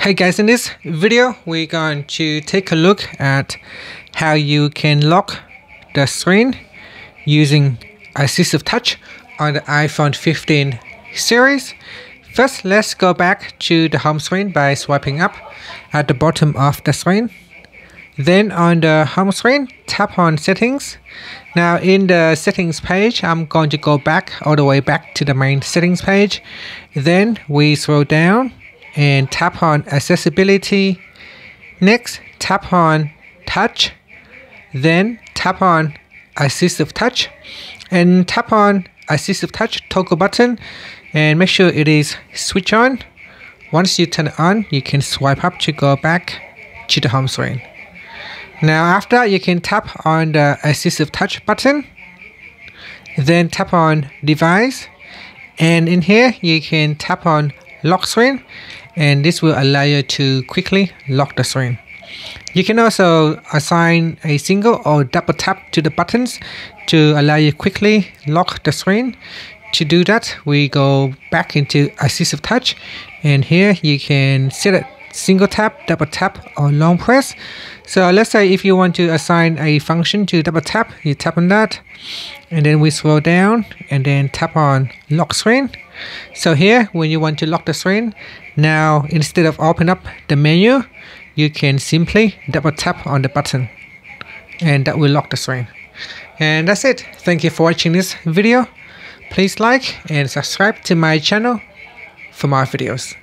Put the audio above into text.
Hey guys, in this video, we're going to take a look at how you can lock the screen using Assistive Touch on the iPhone 15 series. First, let's go back to the home screen by swiping up at the bottom of the screen. Then on the home screen, tap on settings. Now in the settings page, I'm going to go back all the way back to the main settings page. Then we scroll down and tap on accessibility. Next, tap on touch. Then tap on assistive touch and tap on assistive touch toggle button and make sure it is switch on. Once you turn it on, you can swipe up to go back to the home screen. Now after you can tap on the assistive touch button, then tap on device and in here you can tap on lock screen and this will allow you to quickly lock the screen. You can also assign a single or double tap to the buttons to allow you quickly lock the screen. To do that, we go back into Assistive Touch and here you can set it single tap, double tap, or long press. So let's say if you want to assign a function to double tap, you tap on that, and then we scroll down and then tap on lock screen. So here, when you want to lock the screen, now instead of open up the menu, you can simply double tap on the button and that will lock the screen. And that's it. Thank you for watching this video. Please like and subscribe to my channel for more videos.